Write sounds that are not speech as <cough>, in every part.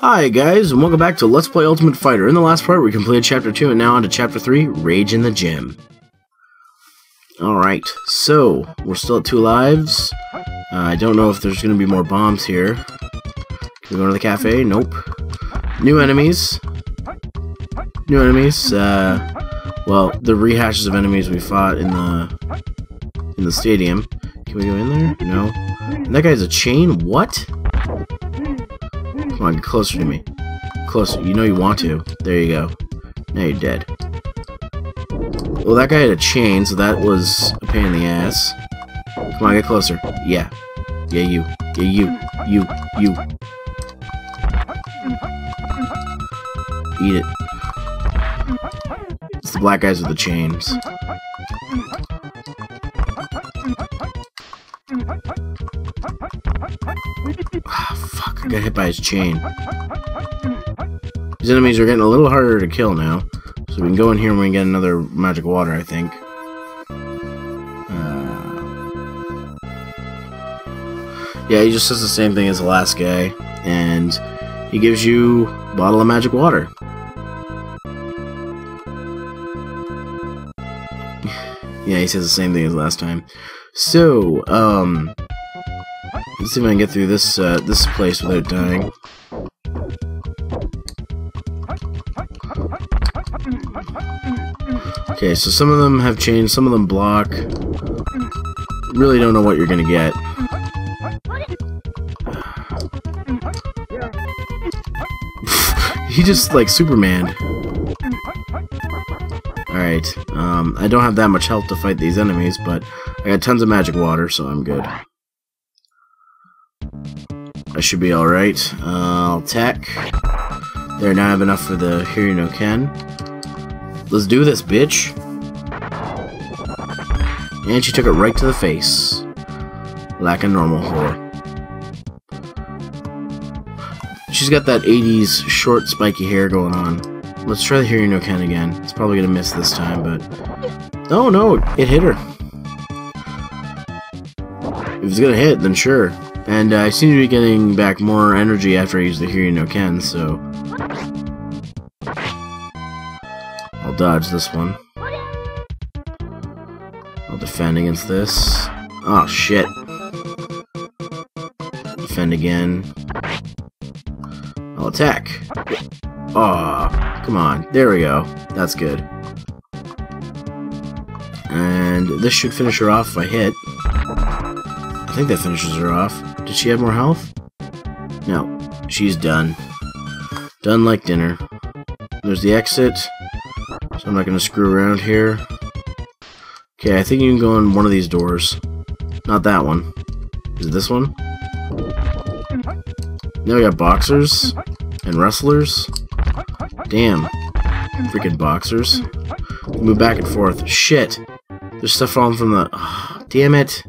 Hi guys, and welcome back to Let's Play Ultimate Fighter. In the last part, we completed Chapter 2, and now on to Chapter 3, Rage in the Gym. Alright, so, we're still at two lives. Uh, I don't know if there's going to be more bombs here. Can we go to the cafe? Nope. New enemies. New enemies. Uh, well, the rehashes of enemies we fought in the in the stadium. Can we go in there? No. And that guy's a chain? What? Come on, closer to me. Closer. You know you want to. There you go. Now you're dead. Well, that guy had a chain, so that was a pain in the ass. Come on, get closer. Yeah. Yeah, you. Yeah, you. You. You. Eat it. It's the black guys with the chains. Got hit by his chain. These enemies are getting a little harder to kill now. So we can go in here and we can get another magic water, I think. Uh, yeah, he just says the same thing as the last guy. And he gives you a bottle of magic water. <laughs> yeah, he says the same thing as last time. So, um... Let's see if I can get through this, uh, this place without dying. Okay, so some of them have chains, some of them block. Really don't know what you're gonna get. <sighs> he just, like, Superman. Alright, um, I don't have that much health to fight these enemies, but I got tons of magic water, so I'm good. I should be alright. Uh, I'll attack. There, now I have enough for the Hiryu no Ken. Let's do this, bitch! And she took it right to the face. Like a normal whore. She's got that 80s short spiky hair going on. Let's try the Hiryu no Ken again. It's probably gonna miss this time, but... Oh no, it hit her. If it's gonna hit, then sure. And uh, I seem to be getting back more energy after I use the Hiryu no Ken, so... I'll dodge this one. I'll defend against this. Oh, shit. Defend again. I'll attack. Aw, oh, come on. There we go. That's good. And this should finish her off if I hit. I think that finishes her off. Did she have more health? No. She's done. Done like dinner. There's the exit. So I'm not going to screw around here. Okay, I think you can go in one of these doors. Not that one. Is it this one? Now we got boxers and wrestlers. Damn. Freaking boxers. Move back and forth. Shit. There's stuff falling from the... Oh, <sighs> damn it.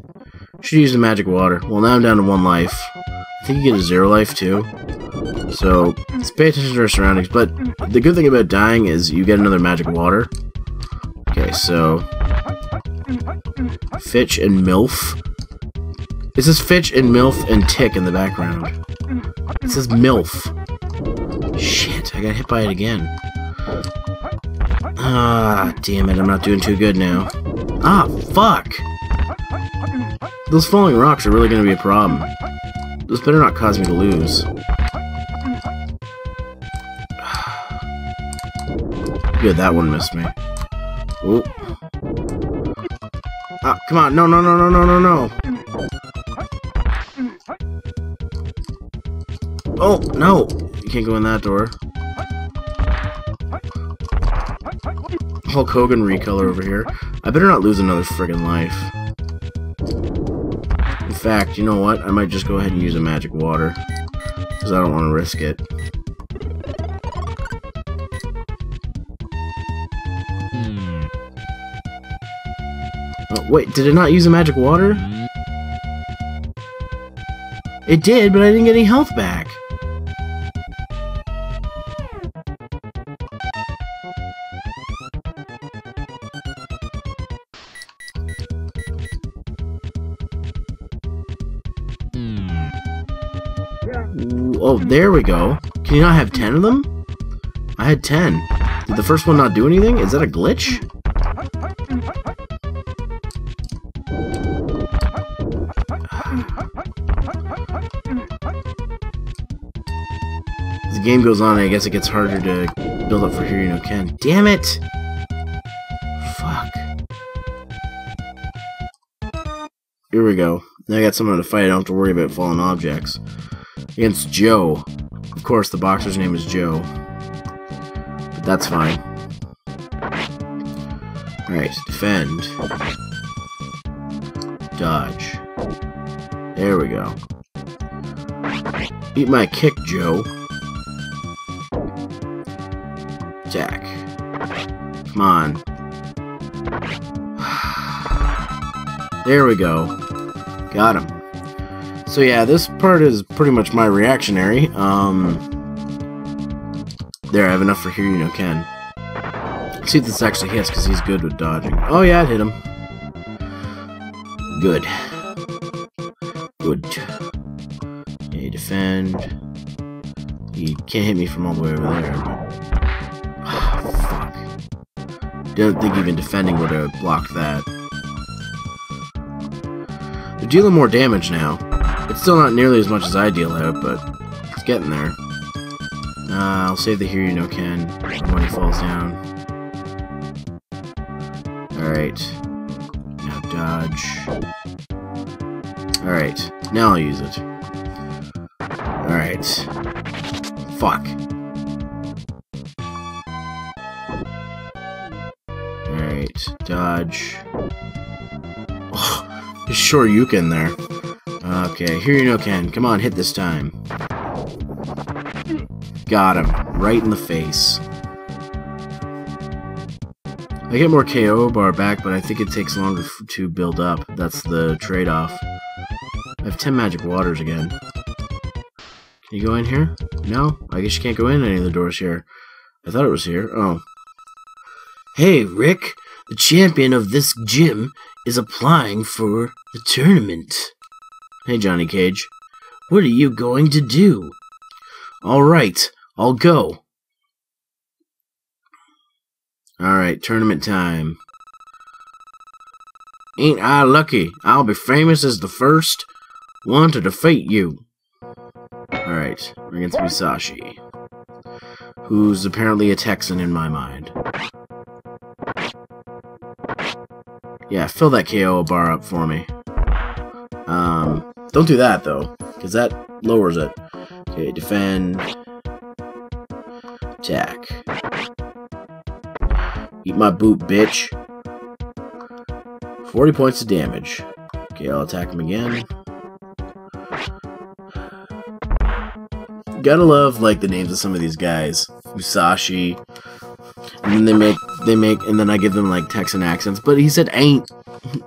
Should use the magic water. Well, now I'm down to one life. I think you get a zero life, too. So, let's pay attention to our surroundings. But the good thing about dying is you get another magic water. Okay, so... Fitch and MILF. It says Fitch and MILF and Tick in the background. It says MILF. Shit, I got hit by it again. Ah, damn it, I'm not doing too good now. Ah, fuck! Those falling rocks are really going to be a problem. This better not cause me to lose. <sighs> Good, that one missed me. Oh. Ah, come on. No, no, no, no, no, no, no. Oh, no. You can't go in that door. Hulk Hogan recolor over here. I better not lose another friggin' life. In fact, you know what? I might just go ahead and use a magic water. Because I don't want to risk it. Hmm. Oh, wait, did it not use a magic water? It did, but I didn't get any health back. There we go. Can you not have 10 of them? I had 10. Did the first one not do anything? Is that a glitch? As the game goes on, I guess it gets harder to build up for Hiryu no Ken. Damn it! Fuck. Here we go. Now I got someone to fight. I don't have to worry about fallen objects. Against Joe. Of course, the boxer's name is Joe. But that's fine. Alright, defend. Dodge. There we go. Eat my kick, Joe. Jack. Come on. <sighs> There we go. Got him. So yeah, this part is pretty much my reactionary. Um, there, I have enough for Hiryu no Ken. Let's see if this actually hits, because he's good with dodging. Oh yeah, it hit him. Good. Good. Okay, defend. He can't hit me from all the way over there. Oh, fuck. Didn't think even defending would have blocked that. They're dealing more damage now. It's still not nearly as much as I deal out, but it's getting there. Uh, I'll save the Hiryu no Ken when he falls down. Alright. Now dodge. Alright. Now I'll use it. Alright. Fuck. Alright. Dodge. <sighs> Oh, you can there. Okay, Hiryu no Ken. Come on, hit this time. Got him. Right in the face. I get more KO bar back, but I think it takes longer to build up. That's the trade-off. I have 10 magic waters again. Can you go in here? No? I guess you can't go in any of the doors here. I thought it was here. Oh. Hey, Rick! The champion of this gym is applying for the tournament. Hey, Johnny Cage. What are you going to do? Alright, I'll go. Alright, tournament time. Ain't I lucky? I'll be famous as the first one to defeat you. Alright, against Musashi. Who's apparently a Texan in my mind. Yeah, fill that KO bar up for me. Don't do that, though, because that lowers it. Okay, defend. Attack. Eat my boot, bitch. 40 points of damage. Okay, I'll attack him again. Gotta love, like, the names of some of these guys. Musashi. And then they make, they make, and then I give them, like, Texan accents. But he said ain't.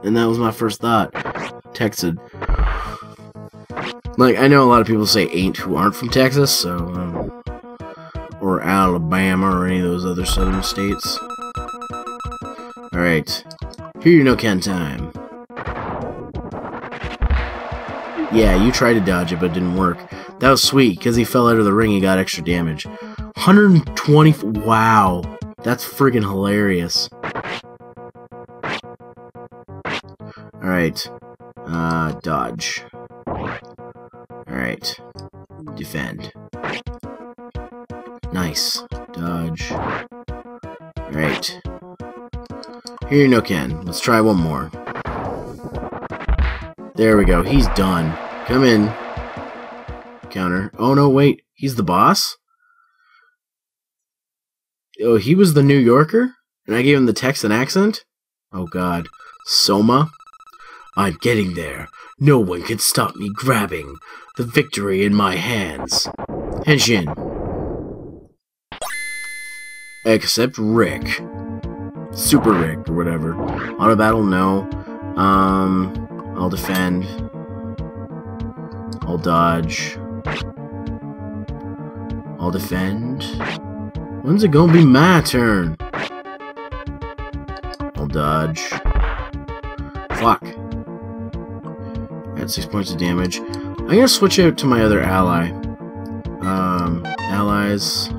And that was my first thought. Texan. Like, I know a lot of people say ain't who aren't from Texas, so, um, or Alabama or any of those other southern states. Alright. Hiryu no Ken time. Yeah, you tried to dodge it, but it didn't work. That was sweet, because he fell out of the ring, he got extra damage. 120... Wow. That's friggin' hilarious. Alright. Uh, dodge. Alright. Defend. Nice. Dodge. Alright. Hiryu no Ken. Let's try one more. There we go. He's done. Come in. Counter. Oh, no, wait. He's the boss? Oh, he was the New Yorker? And I gave him the Texan accent? Oh, God. Soma? I'm getting there. No one can stop me grabbing the victory in my hands. Henshin. Except Rick. Super Rick, or whatever. Auto battle, no. Um, I'll defend. I'll dodge. I'll defend. When's it gonna be my turn? I'll dodge. Fuck. At six points of damage. I'm gonna switch out to my other ally. Um, allies.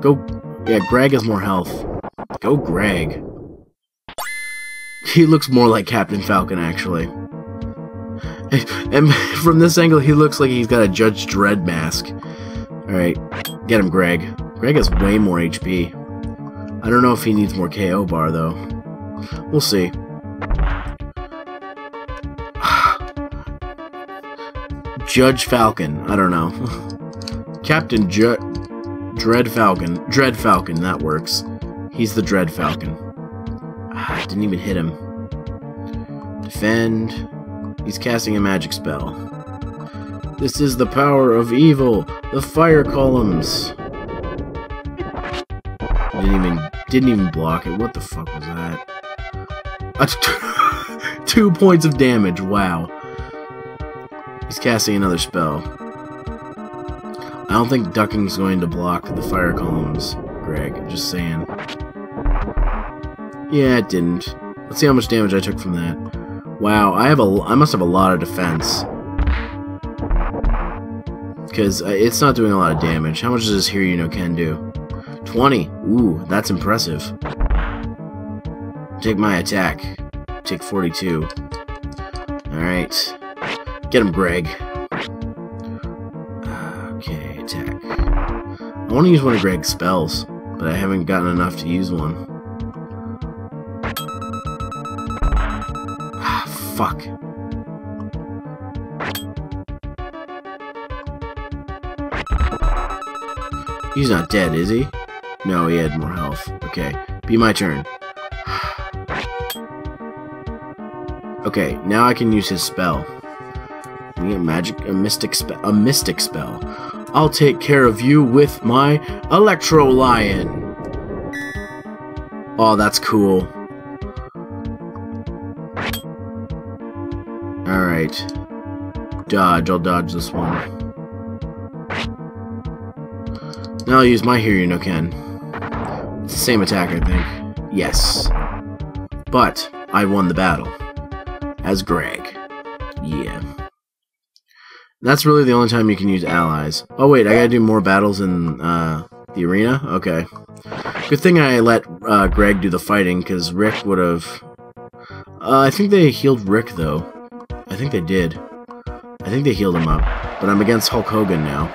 Go, yeah, Greg has more health. Go Greg. He looks more like Captain Falcon, actually. <laughs> And from this angle, he looks like he's got a Judge Dredd mask. Alright, get him, Greg. Greg has way more HP. I don't know if he needs more KO bar, though. We'll see. Judge Falcon. I don't know. <laughs> Captain Ju Dredd Falcon. Dredd Falcon, that works. He's the Dredd Falcon. Ah, didn't even hit him. Defend. He's casting a magic spell. This is the power of evil. The fire columns. Didn't even didn't even block it. What the fuck was that? <laughs> Two points of damage. Wow. He's casting another spell. I don't think ducking's going to block the fire columns, Greg. Just saying. Yeah, it didn't. Let's see how much damage I took from that. Wow, I have a I must have a lot of defense. Because uh, it's not doing a lot of damage. How much does this Hiryu no Ken do? 20. Ooh, that's impressive. Take my attack. Take 42. Alright. Get him, Greg. Okay, attack. I want to use one of Greg's spells, but I haven't gotten enough to use one. Ah, fuck. He's not dead, is he? No, he had more health. Okay, be my turn. <sighs> okay, now I can use his spell. We get magic, a mystic a mystic spell. I'll take care of you with my Electro Lion. Oh, that's cool. Alright. Dodge, I'll dodge this one. Now I'll use my Hiryu no Ken. It's the same attack, I think. Yes. But, I won the battle. As Greg. Yeah. That's really the only time you can use allies. Oh wait, I gotta do more battles in uh, the arena? Okay. Good thing I let uh, Greg do the fighting, because Rick would have... Uh, I think they healed Rick, though. I think they did. I think they healed him up. But I'm against Hulk Hogan now.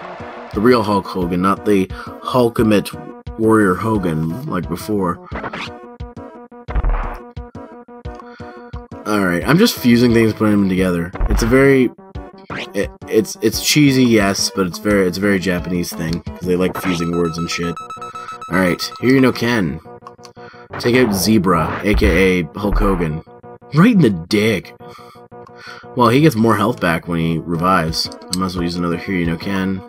The real Hulk Hogan, not the Hulkamate Warrior Hogan like before. Alright, I'm just fusing things, putting them together. It's a very... It, it's it's cheesy, yes, but it's very it's a very Japanese thing because they like fusing words and shit. All right, Hiryu no Ken. Take out Zebra, aka Hulk Hogan, right in the dick. Well, he gets more health back when he revives. I might as well use another Hiryu no Ken.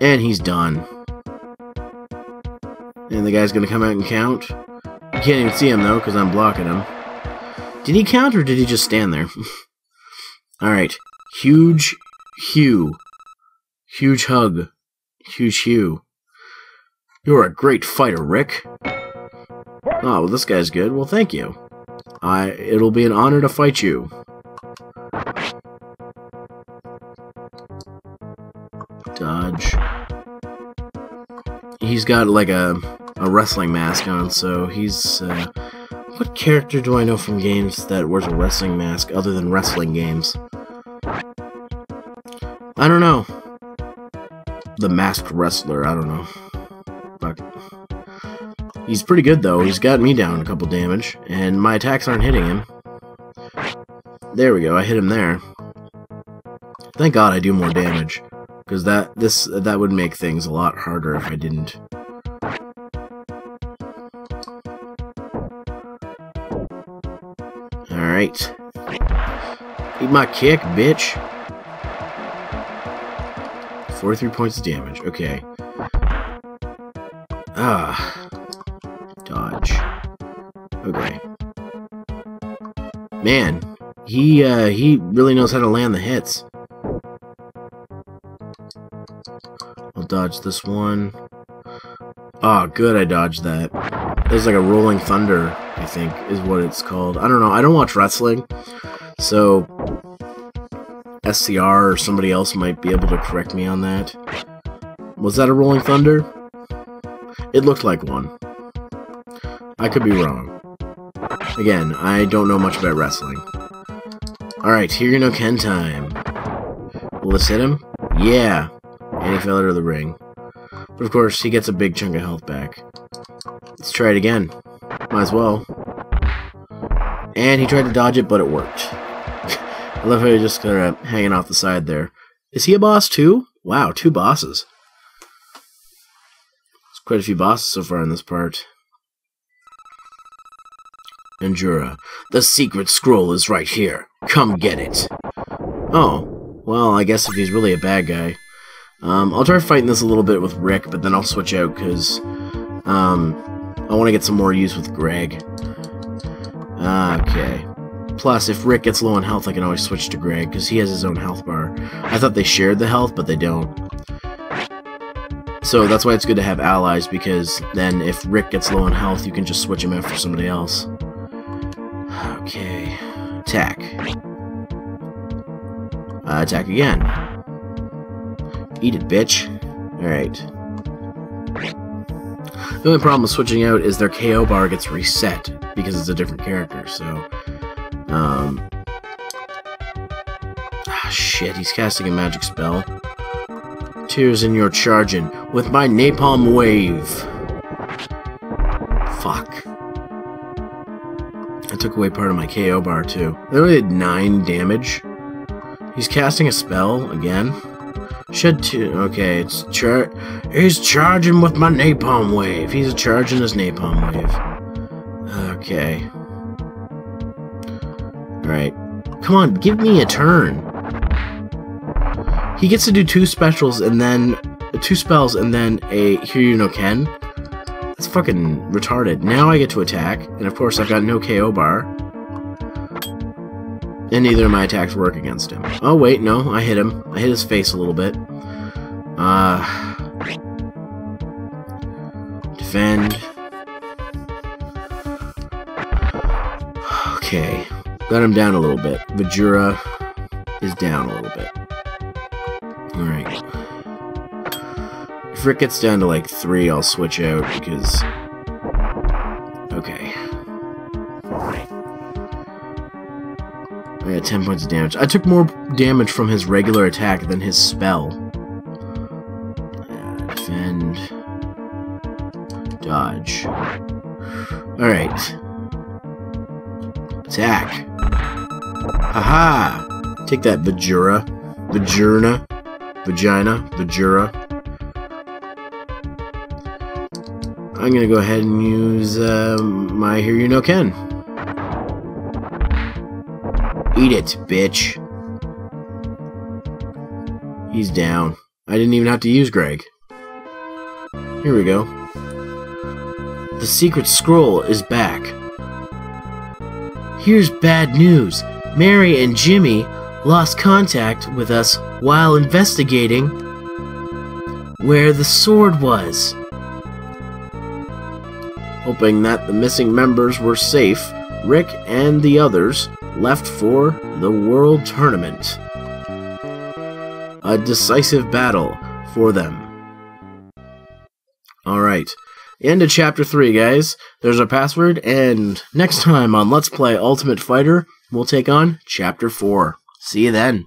And he's done. And the guy's gonna come out and count. You can't even see him though, because I'm blocking him. Did he count or did he just stand there? <laughs> Alright. Huge Hugh. Huge hug. Huge Hugh. You're a great fighter, Rick. Oh, well, this guy's good. Well, thank you. I. It'll be an honor to fight you. Dodge. He's got like a a wrestling mask on, so he's. Uh, what character do I know from games that wears a wrestling mask other than wrestling games? I don't know. The masked wrestler, I don't know. But he's pretty good though. He's got me down a couple damage, and my attacks aren't hitting him. There we go. I hit him there. Thank God I do more damage, because that this that would make things a lot harder if I didn't. All right. Eat my kick, bitch. 43 points of damage. Okay. Ah. Dodge. Okay. Man, he, uh, he really knows how to land the hits. I'll dodge this one. Oh, good, I dodged that. There's like a Rolling Thunder, I think, is what it's called. I don't know. I don't watch wrestling, so SCR or somebody else might be able to correct me on that. Was that a Rolling Thunder? It looked like one. I could be wrong. Again, I don't know much about wrestling. Alright, Hiryu no Ken time. Will this hit him? Yeah. And he fell out of the ring. But of course, he gets a big chunk of health back. Let's try it again. Might as well. And he tried to dodge it, but it worked. I love how he just kind of hanging off the side there. Is he a boss too? Wow, two bosses. There's quite a few bosses so far in this part. Endura, the secret scroll is right here. Come get it. Oh, well, I guess if he's really a bad guy. Um, I'll try fighting this a little bit with Rick, but then I'll switch out because um, I want to get some more use with Greg. Okay. Plus, if Rick gets low on health, I can always switch to Greg, because he has his own health bar. I thought they shared the health, but they don't. So that's why it's good to have allies, because then if Rick gets low on health, you can just switch him out for somebody else. Okay. Attack. Uh, attack again. Eat it, bitch. Alright. The only problem with switching out is their KO bar gets reset because it's a different character, so... Um... Ah, shit, he's casting a magic spell. Tears in your charging with my napalm wave. Fuck. I took away part of my KO bar, too. They only did 9 damage. He's casting a spell again. Two. Okay, it's char. He's charging with my napalm wave. He's charging his napalm wave. Okay. Alright. Come on, give me a turn. He gets to do two specials and then two spells and then a Hiryu no Ken. That's fucking retarded. Now I get to attack, and of course I've got no KO bar. And neither of my attacks work against him. Oh, wait, no, I hit him. I hit his face a little bit. Uh... Defend. <sighs> Okay. Got him down a little bit. Vajura is down a little bit. Alright. If Rick gets down to like three, I'll switch out because... Okay. I got 10 points of damage. I took more damage from his regular attack than his spell. Uh, defend. Dodge. Alright. Take that, Vajura. Vajurna. Vagina. Vajura. I'm gonna go ahead and use uh, my you no Ken. Eat it, bitch. He's down. I didn't even have to use Greg. Here we go. The secret scroll is back. Here's bad news. Mary and Jimmy lost contact with us while investigating where the sword was. Hoping that the missing members were safe, Rick and the others left for the World Tournament. A decisive battle for them. Alright, end of chapter 3, guys. There's our password, and next time on Let's Play Ultimate Fighter, we'll take on chapter 4. See you then.